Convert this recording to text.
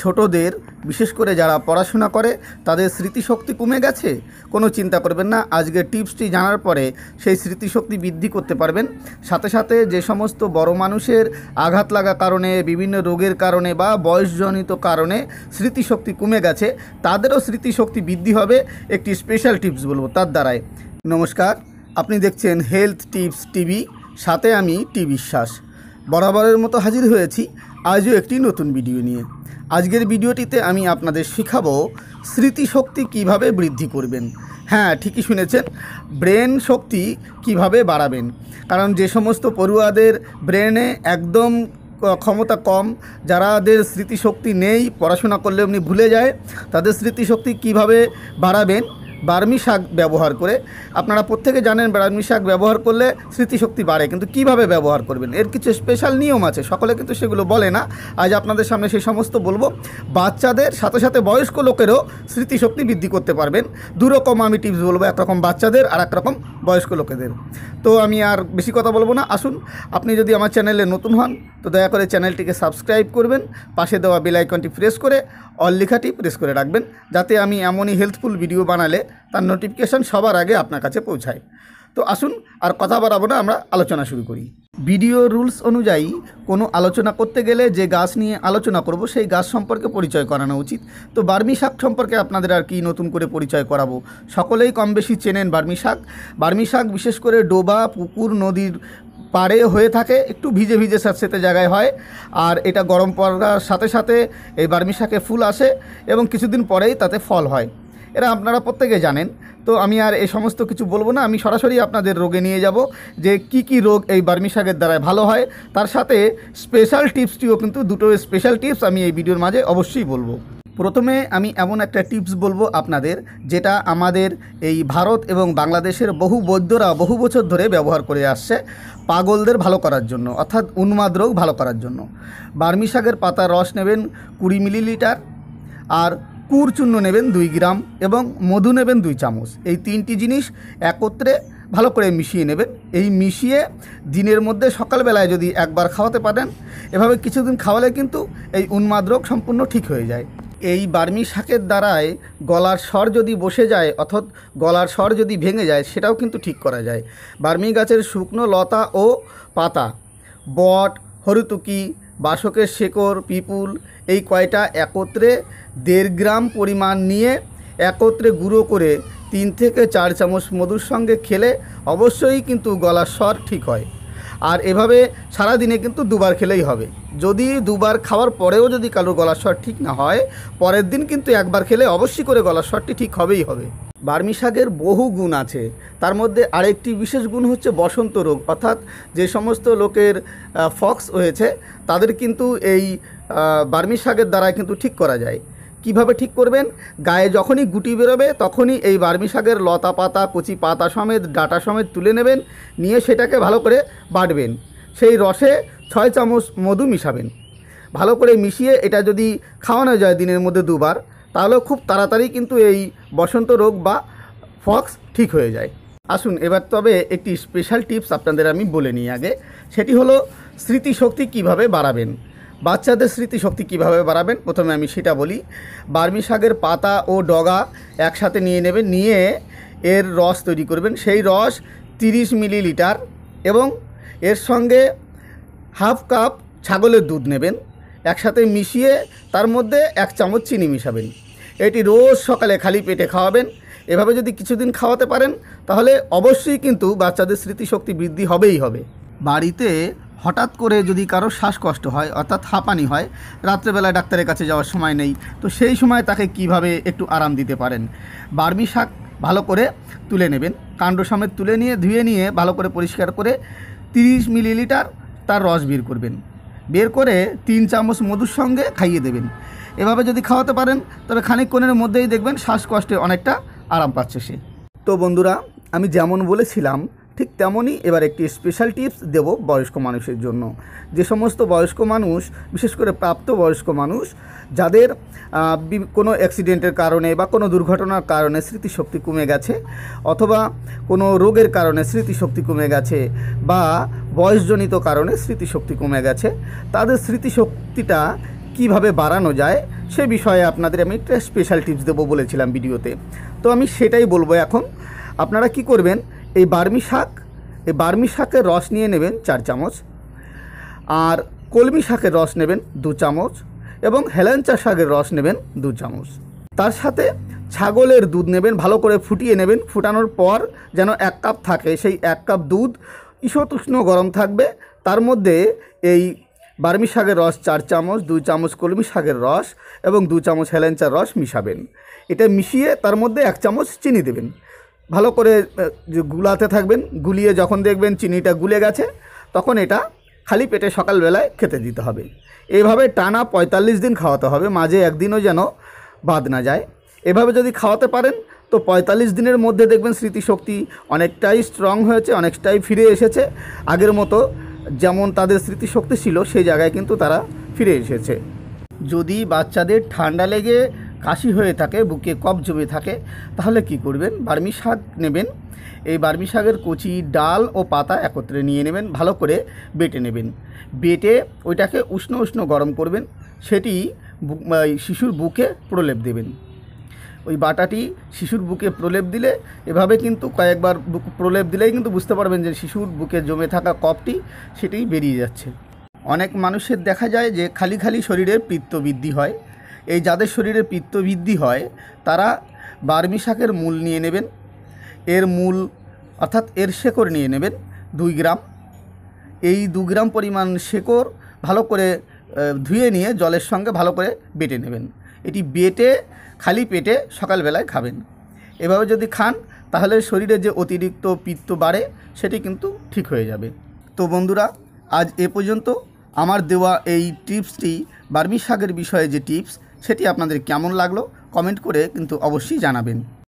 ছোটদের, বিশেষ করে যারা পড়াশোনা করে, তাদের স্মৃতিশক্তি কমে গেছে? কোনো চিন্তা করবেন না আজকে টিপসটি জানার পরে সেই স্মৃতিশক্তি বৃদ্ধি করতে পারবেন। সাথে সাথে যে সমস্ত বড় মানুষের আঘাত লাগা কারণে, বিভিন্ন রোগের কারণে বা বয়সজনিত কারণে স্মৃতিশক্তি কমে গেছে, তাদেরও স্মৃতিশক্তি বৃদ্ধি হবে। একটি স্পেশাল টিপস বলব তার দ্বারাই নমস্কার, আপনি দেখছেন হেলথ টিপস টিভি সাথে আমি টি বিশ্বাস। বরাবরের মতো হাজির হয়েছি। আজও একটি নতুন ভিডিও নিয়ে। আজকের ভিডিওটিতে আমি আপনাদের শেখাবো স্মৃতিশক্তি কীভাবে বৃদ্ধি করবেন। হ্যাঁ ঠিকই শুনেছেন, ব্রেন শক্তি কীভাবে বাড়াবেন। কারণ যে সমস্ত পড়ুয়াদের ব্রেনে একদম ক্ষমতা কম যারাদের স্মৃতিশক্তি নেই, পড়াশোনা করলে এমনি ভুলে যায়, তাদের স্মৃতিশক্তি কীভাবে বাড়াবেন বার্মি শাক ব্যবহার করে, আপনারা প্রত্যেকে জানেন বার্মি শাক ব্যবহার করলে স্মৃতিশক্তি বাড়ে, কিন্তু কীভাবে ব্যবহার করবেন? এর কিছু স্পেশাল নিয়ম আছে, সকলে কিন্তু সেগুলো বলে না। আজ আপনাদের সামনে সেই সমস্ত বলব। বাচ্চাদের সাথে সাথে বয়স্ক লোকেরও স্মৃতিশক্তি বৃদ্ধি করতে পারবেন। দুরকম আমি টিপস বলব, একরকম বাচ্চাদের আর একরকম বয়স্ক লোকেদের। তো আমি আর বেশি কথা বলব না। আসুন, আপনি যদি আমার চ্যানেলে নতুন হন, তো দয়া করে চ্যানেলটিকে সাবস্ক্রাইব করবেন, পাশে দেওয়া বেল আইকনটি প্রেস করে অল লেখাটি প্রেস করে রাখবেন, যাতে আমি এমনই হেল্পফুল ভিডিও বানালে তার নোটিফিকেশান সবার আগে আপনার কাছে পৌঁছায়। তো আসুন আর কথা বাড়াবো না, আমরা আলোচনা শুরু করি। ভিডিও রুলস অনুযায়ী কোনো আলোচনা করতে গেলে যে গাছ নিয়ে আলোচনা করব, সেই গাছ সম্পর্কে পরিচয় করানো উচিত। তো বার্মি শাক সম্পর্কে আপনাদের আর কি নতুন করে পরিচয় করাবো? সকলেই কম বেশি চেনেন বার্মি শাক। বার্মি শাক বিশেষ করে ডোবা, পুকুর, নদীর পাড়ে হয়ে থাকে, একটু ভিজে ভিজে স্যাঁতস্যাঁতে জায়গায় হয়। আর এটা গরম পড়ার সাথে সাথে এই বার্মি শাকে ফুল আসে এবং কিছুদিন পরেই তাতে ফল হয়। এরা আপনারা প্রত্যেকে জানেন। তো আমি আর এই সমস্ত কিছু বলব না, আমি সরাসরি আপনাদের রোগে নিয়ে যাব, যে কি কি রোগ এই বার্মি শাকের দ্বারায় ভালো হয়। তার সাথে স্পেশাল টিপসটিও কিন্তু দুটো স্পেশাল টিপস আমি এই ভিডিওর মাঝে অবশ্যই বলব। প্রথমে আমি এমন একটা টিপস বলব আপনাদের, যেটা আমাদের এই ভারত এবং বাংলাদেশের বহু বৈদ্যরা বহু বছর ধরে ব্যবহার করে আসছে পাগলদের ভালো করার জন্য, অর্থাৎ উন্মাদ রোগ ভালো করার জন্য। বার্মি শাকের পাতার রস নেবেন কুড়ি মিলিলিটার, আর চূর্ণ নেবেন দুই গ্রাম এবং মধু নেবেন দুই চামচ। এই তিনটি জিনিস একত্রে ভালো করে মিশিয়ে নেবেন। এই মিশিয়ে দিনের মধ্যে সকালবেলায় যদি একবার খাওয়াতে পারেন, এভাবে কিছুদিন খাওয়ালে কিন্তু এই উন্মাদ রোগ সম্পূর্ণ ঠিক হয়ে যায়। এই বার্মি শাকের দ্বারায় গলার স্বর যদি বসে যায় অর্থাৎ গলার স্বর যদি ভেঙে যায়, সেটাও কিন্তু ঠিক করা যায়। বার্মি গাছের শুকনো লতা ও পাতা, বট, হরুতুকি বাসকের শেকড়, পিপুল এই কয়টা একত্রে দেড় গ্রাম পরিমাণ নিয়ে একত্রে গুঁড়ো করে তিন থেকে চার চামচ মধুর সঙ্গে খেলে অবশ্যই কিন্তু গলার স্বর ঠিক হয়। আর এভাবে সারাদিনে কিন্তু দুবার খেলেই হবে। যদি দুবার খাওয়ার পরেও যদি কারোর গলার স্বর ঠিক না হয়, পরের দিন কিন্তু একবার খেলে অবশ্যই করে গলার স্বরটি ঠিক হবেই হবে। বার্মি শাকের বহু গুণ আছে। তার মধ্যে আরেকটি বিশেষ গুণ হচ্ছে বসন্ত রোগ। অর্থাৎ যে সমস্ত লোকের ফক্স হয়েছে, তাদের কিন্তু এই বার্মি শাকের দ্বারা কিন্তু ঠিক করা যায়। কীভাবে ঠিক করবেন? গায়ে যখনই গুটি বেরোবে, তখনই এই বার্মি শাকের লতা পাতা, কচি পাতা সমেত, ডাটা সমেত তুলে নেবেন, নিয়ে সেটাকে ভালো করে বাটবেন। সেই রসে ছয় চামচ মধু মিশাবেন। ভালো করে মিশিয়ে এটা যদি খাওয়ানো যায় দিনের মধ্যে দুবার, তাহলে খুব তাড়াতাড়ি কিন্তু এই বসন্ত রোগ বা ফক্স ঠিক হয়ে যায়। আসুন, এবার তবে একটি স্পেশাল টিপস আপনাদের আমি বলে নিই আগে। সেটি হলো স্মৃতিশক্তি কীভাবে বাড়াবেন? বাচ্চাদের স্মৃতিশক্তি কীভাবে বাড়াবেন? প্রথমে আমি সেটা বলি। বার্মি শাকের পাতা ও ডগা একসাথে নিয়ে নেবেন, নিয়ে এর রস তৈরি করবেন। সেই রস তিরিশ মিলিলিটার এবং এর সঙ্গে হাফ কাপ ছাগলের দুধ নেবেন। একসাথে মিশিয়ে তার মধ্যে এক চামচ চিনি মিশাবেন। এটি রোজ সকালে খালি পেটে খাওয়াবেন। এভাবে যদি কিছুদিন খাওয়াতে পারেন, তাহলে অবশ্যই কিন্তু বাচ্চাদের স্মৃতিশক্তি বৃদ্ধি হবেই হবে। বাড়িতে হঠাৎ করে যদি কারও শ্বাসকষ্ট হয়, অর্থাৎ হাঁপানি হয়, রাত্রেবেলায় ডাক্তারের কাছে যাওয়ার সময় নেই, তো সেই সময় তাকে কীভাবে একটু আরাম দিতে পারেন? বার্মি শাক ভালো করে তুলে নেবেন, কাণ্ড সমেত তুলে নিয়ে, ধুয়ে নিয়ে ভালো করে পরিষ্কার করে তিরিশ মিলিলিটার তার রস বের করবেন। বের করে তিন চামচ মধুর সঙ্গে খাইয়ে দেবেন। এভাবে যদি খাওয়াতে পারেন, তবে খানিকক্ষণের মধ্যেই দেখবেন শ্বাসকষ্টে অনেকটা আরাম পাচ্ছে সে। তো বন্ধুরা, আমি যেমন বলেছিলাম ঠিক তেমনই এবার একটি স্পেশাল টিপস দেব বয়স্ক মানুষের জন্য। যে সমস্ত বয়স্ক মানুষ, বিশেষ করে প্রাপ্ত বয়স্ক মানুষ, যাদের কোনো অ্যাক্সিডেন্টের কারণে বা কোনো দুর্ঘটনার কারণে স্মৃতিশক্তি কমে গেছে, অথবা কোনো রোগের কারণে স্মৃতিশক্তি কমে গেছে বা বয়সজনিত কারণে স্মৃতিশক্তি কমে গেছে, তাদের স্মৃতিশক্তিটা কীভাবে বাড়ানো যায়, সে বিষয়ে আপনাদের আমি একটা স্পেশাল টিপস দেবো বলেছিলাম ভিডিওতে। তো আমি সেটাই বলব এখন। আপনারা কি করবেন এই বার্মি শাক, এই বার্মি শাকের রস নিয়ে নেবেন চার চামচ। আর কলমি শাকের রস নেবেন দু চামচ এবং হেলেঞ্চা শাকের রস নেবেন দু চামচ। তার সাথে ছাগলের দুধ নেবেন, ভালো করে ফুটিয়ে নেবেন। ফুটানোর পর যেন এক কাপ থাকে, সেই এক কাপ দুধ ঈষৎ উষ্ণ গরম থাকবে। তার মধ্যে এই বার্মি শাকের রস চার চামচ, দুই চামচ কলমি শাকের রস এবং দু চামচ হেলেঞ্চার রস মিশাবেন। এটা মিশিয়ে তার মধ্যে এক চামচ চিনি দেবেন। ভালো করে গুলাতে থাকবেন, গুলিয়ে যখন দেখবেন চিনিটা গুলে গেছে, তখন এটা খালি পেটে সকালবেলায় খেতে দিতে হবে। এইভাবে টানা পঁয়তাল্লিশ দিন খাওয়াতে হবে, মাঝে একদিনও যেন বাদ না যায়। এভাবে যদি খাওয়াতে পারেন, তো পঁয়তাল্লিশ দিনের মধ্যে দেখবেন স্মৃতিশক্তি অনেকটাই স্ট্রং হয়েছে, অনেকটাই ফিরে এসেছে। আগের মতো যেমন তাদের স্মৃতিশক্তি ছিল, সেই জায়গায় কিন্তু তারা ফিরে এসেছে। যদি বাচ্চাদের ঠান্ডা লেগে কাশি হয়ে থাকে, বুকে কফ জমে থাকে, তাহলে কি করবেন? বার্মি শাক নেবেন। এই বার্মি শাকের কচি, ডাল ও পাতা একত্রে নিয়ে নেবেন, ভালো করে বেটে নেবেন। বেটে ওইটাকে উষ্ণ উষ্ণ গরম করবেন, সেটি শিশুর বুকে প্রলেপ দেবেন। ওই বাটাটি শিশুর বুকে প্রলেপ দিলে, এভাবে কিন্তু কয়েকবার বুক প্রলেপ দিলেই কিন্তু বুঝতে পারবেন যে শিশুর বুকে জমে থাকা কফটি সেটি বেরিয়ে যাচ্ছে। অনেক মানুষের দেখা যায় যে খালি খালি শরীরে পিত্ত বৃদ্ধি হয়। এই যাদের শরীরে পিত্ত বৃদ্ধি হয়, তারা বার্মি শাকের মূল নিয়ে নেবেন। এর মূল, অর্থাৎ এর শেকড় নিয়ে নেবেন দুই গ্রাম। এই দু গ্রাম পরিমাণ শেকড় ভালো করে ধুয়ে নিয়ে জলের সঙ্গে ভালো করে বেটে নেবেন। এটি বেটে, খালি পেটে সকালবেলায় খাবেন। এভাবে যদি খান, তাহলে শরীরে যে অতিরিক্ত পিত্ত বাড়ে, সেটি কিন্তু ঠিক হয়ে যাবে। তো বন্ধুরা, আজ এ পর্যন্ত আমার দেওয়া এই টিপসটি বার্মি শাকের বিষয়ে যে টিপস সেটি আপনাদের কেমন লাগল? কমেন্ট করে কিন্তু অবশ্যই জানাবেন।